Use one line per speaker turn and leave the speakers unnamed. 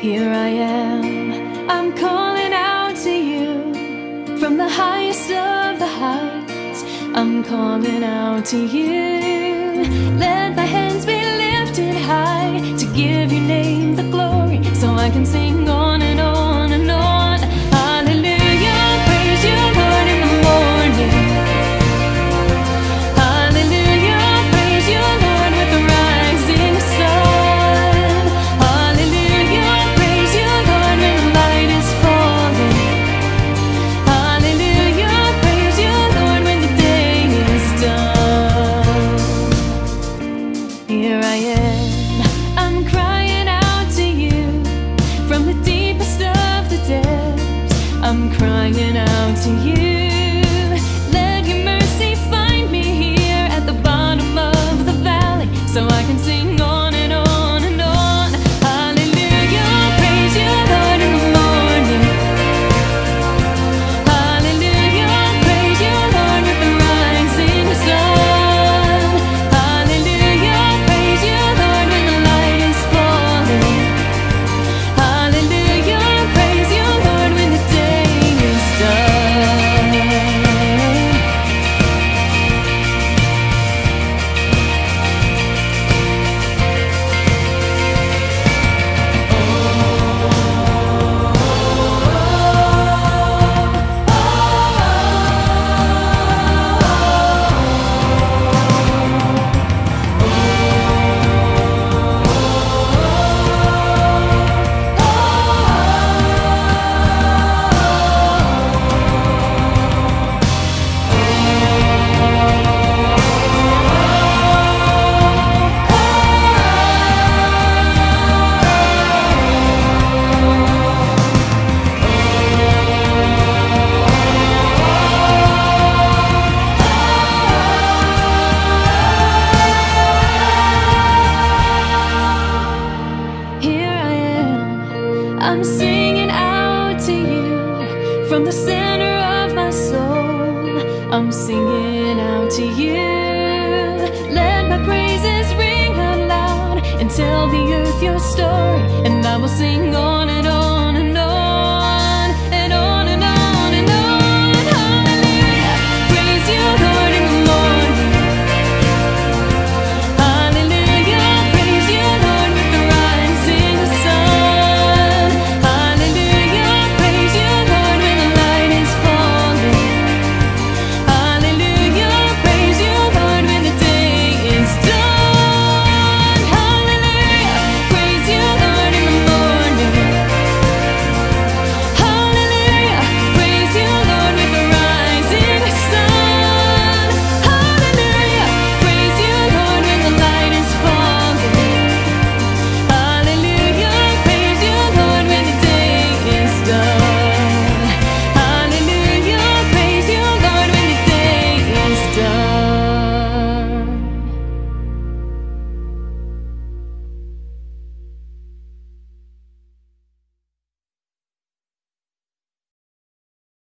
Here I am, I'm calling out to you from the highest of the heights. I'm calling out to you. Let my hands be lifted high to give your name the glory so I can sing Here I am, I'm crying out to you from the deepest of the depths. I'm crying out to you. I'm singing out to you from the center of my soul. I'm singing out to you. Let my praises ring out loud and tell the earth your story, and I will sing on.